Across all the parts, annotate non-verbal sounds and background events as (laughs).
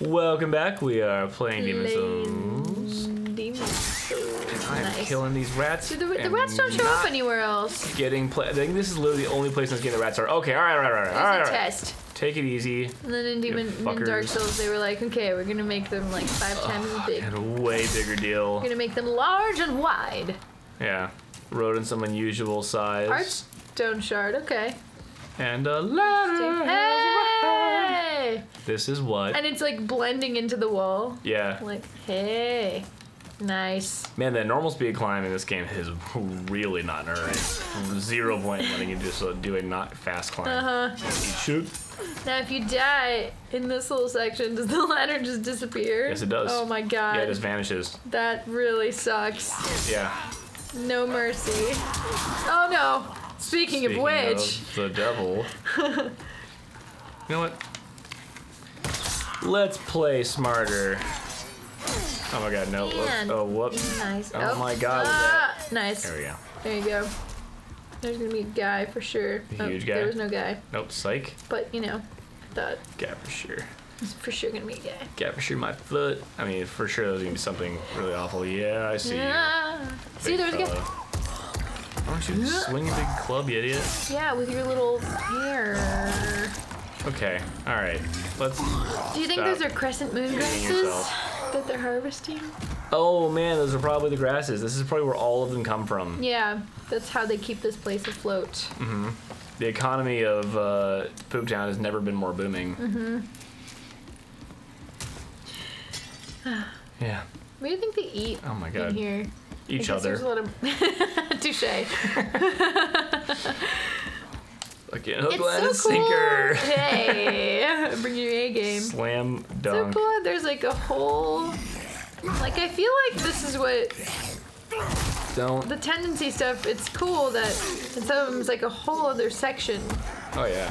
Welcome back. We are playing Demon Souls. Demon Souls. I am Nice. killing these rats. Dude, the, the rats don't show up anywhere else. Getting play. I think this is literally the only place in this game the rats are. Okay, all right, all right, all right, all right. all right. test. Take it easy. And then in Demon in Dark. Souls, they were like, okay, we're gonna make them like five times as big. And a way bigger deal. We're gonna make them large and wide. Yeah. Rodent some unusual size. Hardstone shard, okay. And a ladder. Hey! This is what. And it's like blending into the wall. Yeah. Like, hey. Nice. Man, that normal speed climb in this game is really not in a. Zero point letting you just uh, do a not fast climb. Uh huh. Shoot. Now, if you die in this little section, does the (laughs) ladder just disappear? Yes, it does. Oh my god. Yeah, it just vanishes. That really sucks. Yeah. No mercy. Oh no. Speaking, Speaking of which, of the devil. (laughs) you know what? Let's play smarter. Oh my god, no. Man. Oh, whoops. nice. Oh my God, Ah, nice. There we go. There you go. There's gonna be a guy for sure. A Oh, huge guy? There was no guy, Nope, psych. but you know, I thought Gat for sure. it's for sure gonna be a guy. Gat for sure, my foot. I mean, for sure there's gonna be something really awful. Yeah, I see you. Ah. See, there was a guy. fella. Why don't you swing a big club, you idiot? Yeah, with your little hair. Okay, alright. Let's. Do you think those are crescent moon hitting grasses that they're harvesting? Oh man, those are probably the grasses. This is probably where all of them come from. Yeah, that's how they keep this place afloat. Mm-hmm. The economy of uh, Pooptown has never been more booming. Mm-hmm. (sighs) yeah. What do you think they eat Oh my in god. here? Each I guess There's a other. lot (laughs) touche. (laughs) (laughs) Again, hook, It's line, so and sinker. cool. Hey, (laughs) bring your A game. Slam dunk. So cool. There's like a whole. Like I feel like this is what Don't. the tendency stuff. It's cool that in some of them is like a whole other section. Oh yeah.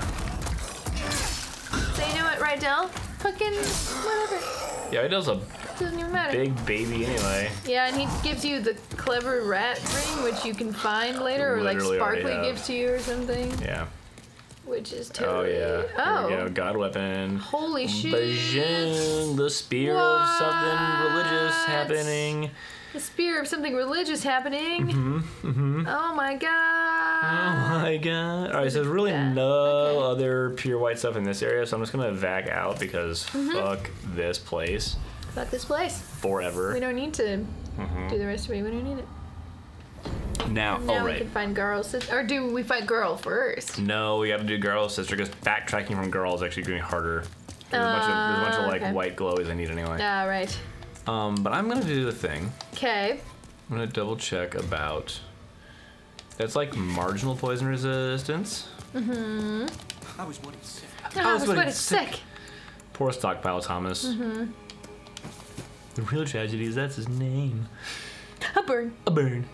So you know what, right, Del? Fucking whatever. Yeah, it does a Doesn't even matter. big baby anyway. Yeah, and he gives you the clever rat ring, which you can find later, or like Literally already Sparkly have. gives to you or something, Yeah. Which is Oh totally. yeah. Here Oh. we go. God weapon. Holy shit. Bajing, the spear of something religious happening. The spear of something religious happening. Mm-hmm. Oh my god. Oh my god. Alright, so there's really Yeah, no okay. other pure white stuff in this area, so I'm just gonna vac out because Mm-hmm. fuck this place Fuck this place. forever. We don't need to Mhm. do the rest of it. We don't need it. Now, Now we can find girls. Or do we fight Garl first? No, we have to do Garl sister because backtracking from Garl is actually getting harder. There's a bunch of, there's a bunch of Uh, like okay. white glowies I need anyway. Ah, right. Um, but I'm gonna do the thing. Okay. I'm gonna double check about. That's like marginal poison resistance. Mm-hmm. I was what he said. Oh, was that's what what it's it's sick. Poor stockpile Thomas. Mm-hmm. The real tragedy is that's his name. A burn. A burn.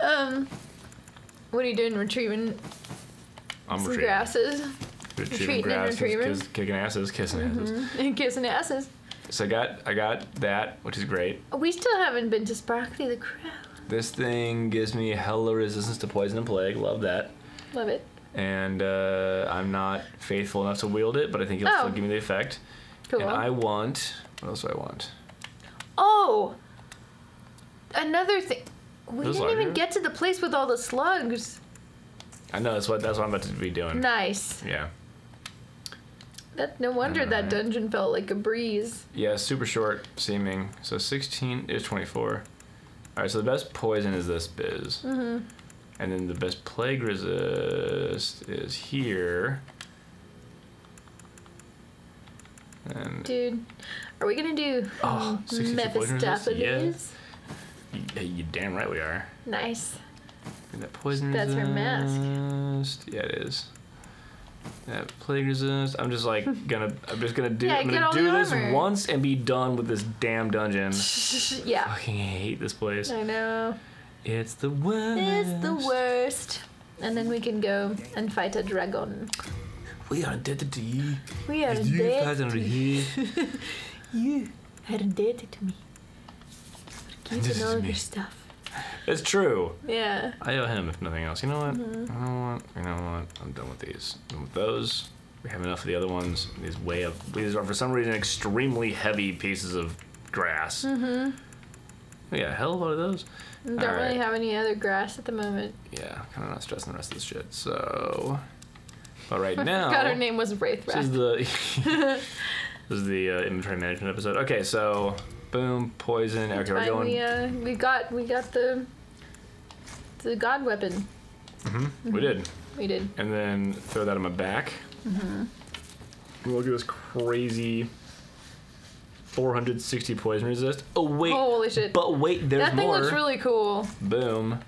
Um, what are you doing? Retrieving I'm some retrieving. grasses Retrieving grasses, retrieving. kiss- kicking asses, kissing asses. (laughs) and kissing asses. So I got I got that, which is great. We still haven't been to Sparkly the Crow. This thing gives me hella resistance to poison and plague. Love that. Love it. And uh, I'm not faithful enough to wield it, but I think it'll Oh. still give me the effect. Cool. And I want. What else do I want? oh, another thing. We Those didn't even larger? get to the place with all the slugs. I know that's what that's what I'm about to be doing. Nice. Yeah. That no wonder that dungeon felt like a breeze. Yeah, super short seeming. So 16 is 24. All right, so the best poison is this biz. Mm-hmm. And then the best plague resist is here. And Dude, are we gonna do Oh, um, 62 poison resist? Mephistopheles? yeah, you damn right we are. Nice. And that poison That's her mask. Yeah, it is. That plague resist. I'm just like (laughs) gonna. I'm just gonna do. Yeah, I'm gonna do this armor. once and be done with this damn dungeon. (laughs) yeah. Fucking hate this place. I know. It's the worst. It's the worst. And then we can go and fight a dragon. We are indebted to you. We are You guys are here. (laughs) You are indebted to me. For Indebted keeping all of your stuff. It's true. Yeah. I owe him if nothing else. You know what? You know what? You know what? I'm done with these. done with those. We have enough of the other ones. These way up. These are for some reason extremely heavy pieces of grass. Mm-hmm. We Yeah, hell of a lot of those. Don't All really right. have any other grass at the moment. Yeah, kind of not stressing the rest of this shit. So, but right (laughs) now, God, her name was this is the (laughs) (laughs) this is the uh, inventory management episode. Okay, so boom, poison. Okay, we're going. we uh, we got we got the the god weapon. Mm-hmm. We did. We did. and then throw that on my back. Mm-hmm. Look at this crazy 460 poison resist. Oh wait, Holy shit! but wait, there's more. that thing more. looks really cool. Boom.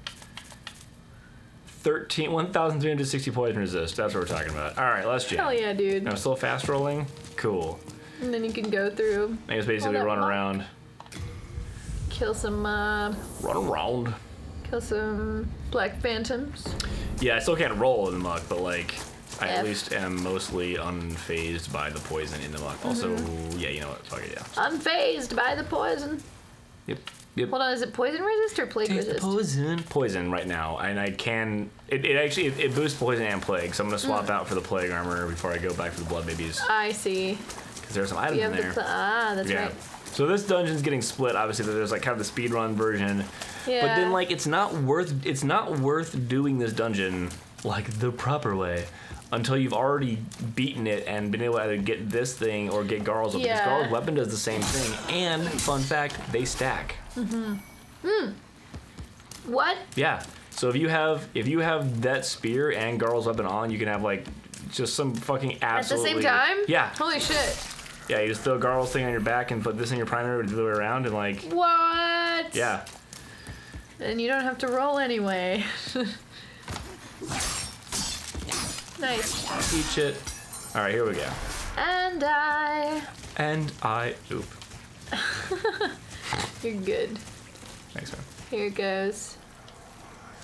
13, 1,360 poison resist. That's what we're talking about. All right, let's jam. Hell yeah, dude! Now still fast rolling. Cool. And then you can go through, I guess basically run around, kill some uh, run around. kill some black phantoms. Yeah, I still can't roll in the muck, but like, I at least am mostly unfazed by the poison in the muck. Also, Mm-hmm. yeah, you know what? Fuck it, yeah. Unfazed by the poison. Yep. Yep. Hold on, is it poison resist or plague resist? poison. Poison right now, and I can. It, it actually it, it boosts poison and plague, so I'm gonna swap Mm. out for the plague armor before I go back for the blood babies I see. because there's some items in there. the pl- ah, that's yeah. right. So this dungeon's getting split. Obviously, there's like kind of the speed run version, Yeah. but then like it's not worth it's not worth doing this dungeon like the proper way until you've already beaten it and been able to either get this thing or get Garl's weapon. Yeah. Because Garl's weapon does the same thing, and fun fact, they stack. Mm-hmm. Hmm. What? Yeah. So if you have if you have that spear and Garl's weapon on, you can have like just some fucking absolutely At the same time? Yeah. Holy shit! Yeah. You just throw a Garl's thing on your back and put this in your primary the other way around and like What? yeah. And you don't have to roll anyway. (laughs) nice. Eat shit. All right, here we go. And I. And I oop. (laughs) You're good. Thanks, man. Here it goes.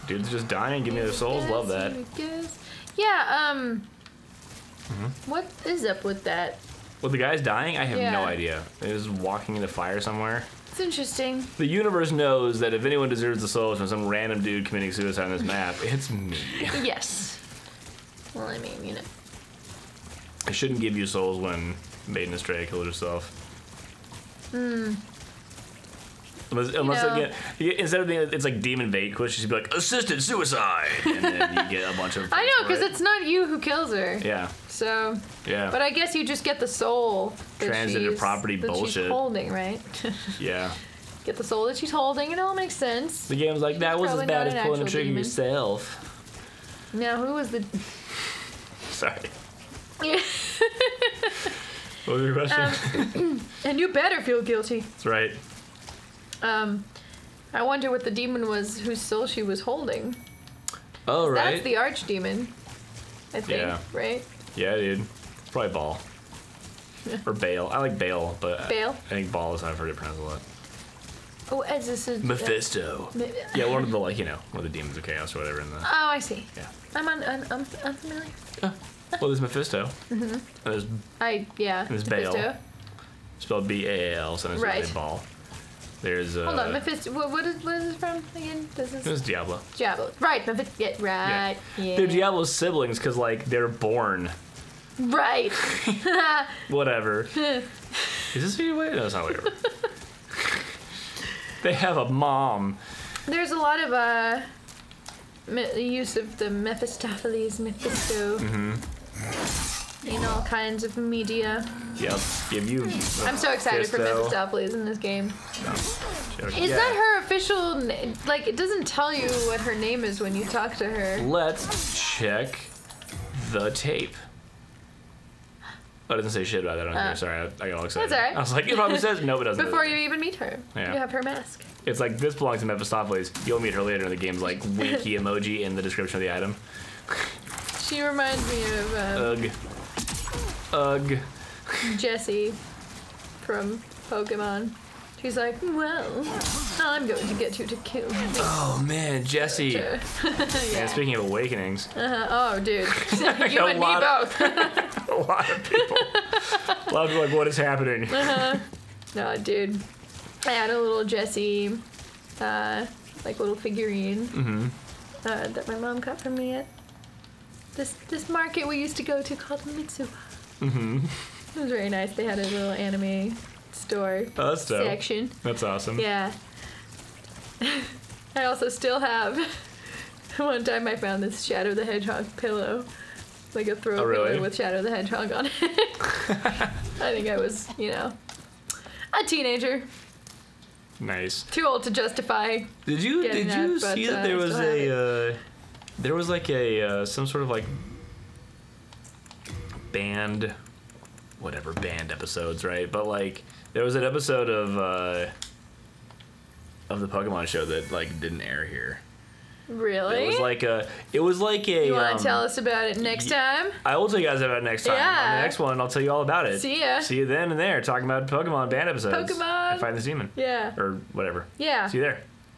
Dude's just dying. Give me their souls. Here Love that. here goes. Yeah. Um. Mm-hmm. What is up with that? Well, the guy's dying. I have Yeah. no idea. He was walking into fire somewhere. It's interesting. The universe knows that if anyone deserves the souls from some random dude committing suicide on this map, it's me. (laughs) Yes. Well, I mean, you know. I shouldn't give you souls when Maiden Astraea killed herself. Hmm. Unless, unless know. again, you- instead of being, it's like demon bait, should be like assisted suicide, and then you get a bunch of. (laughs) I know, because right? it's not you who kills her. yeah, So, yeah, but I guess you just get the soul. That Transitive property that She's bullshit. holding, right? (laughs) yeah. get the soul that she's holding, and it all makes sense. The game's like that was as bad as pulling a actual trigger demon. yourself. Now, who was the? (laughs) Sorry. Yeah. What was your question? Um, (clears throat) and you better feel guilty. That's right. Um, I wonder what the demon was whose soul she was holding. Oh right. That's the archdemon. I think, Yeah. right? Yeah, dude. Probably Ball. (laughs) or Bale. I like Bale, but Bale? I think Ball is how I've heard it pronounced a lot. Oh, is this a Mephisto. Me- Yeah, one of the like you know one of the demons of chaos or whatever in the Oh, I see. yeah. I'm un, un, I'm unfamiliar. Well, there's Mephisto. Mm-hmm. And there's I yeah. There's Bale. Mephisto. spelled B A L, so there's Right. really Ball. There's uh. Hold on, Mephisto. What, what is what is it from again? This is There's Diablo. Diablo. Right, Mephisto. Yeah, right. Yeah. They're Diablo's siblings because like they're born. Right. (laughs) Whatever. (laughs) is this who you wait? No, it's not whatever. (laughs) they have a mom. There's a lot of uh use of the Mephistopheles, Mephisto. Mm-hmm. In all kinds of media. Yep. Give you. I'm so excited for Mephisto. Mephistopheles in this game. Joke. Is Yeah. that her official? Like, it doesn't tell you what her name is when you talk to her. Let's check the tape. Oh, it doesn't say shit about that on Uh, here. Sorry, I, I got all excited. That's alright. I was like, it probably says no, but doesn't. Before you even meet her, Yeah. you have her mask. It's like this belongs to Mephistopheles. You'll meet her later in the game's like (laughs) winky emoji in the description of the item. She reminds me of uh, Ugh. Ugh. Jessie from Pokemon. She's like, well, I'm going to get you to kill me. Oh man, Jessie. (laughs) yeah. And speaking of awakenings, Uh-huh. Oh, dude. (laughs) you and me both. (laughs) a lot of people, a lot of people like, what is happening? no, dude. I had a little Jessie, uh, like little figurine Mm-hmm. uh, that my mom got for me at this this market we used to go to called Mitsuwa. Mm-hmm. It was very nice. They had a little anime store Oh, that's dope. section. That's awesome. Yeah. (laughs) I also still have. (laughs) One time I found this Shadow the Hedgehog pillow, like a throw Oh, really? pillow with Shadow the Hedgehog on it. (laughs) I think I was, you know, a teenager, Nice. too old to justify. Did you did you that, see but, that uh, there I was a uh, there was like a uh, some sort of like band whatever band episodes right but like there was an episode of uh of the Pokemon show that like didn't air here. Really? It was like a it was like a you want um, to tell us about it next time? I will tell you guys about it next time. On Yeah. the next one, I'll tell you all about it. See ya. See you then and there, talking about Pokemon band episodes. Pokemon. And Find the Demon. Yeah. Or whatever. Yeah. See you there.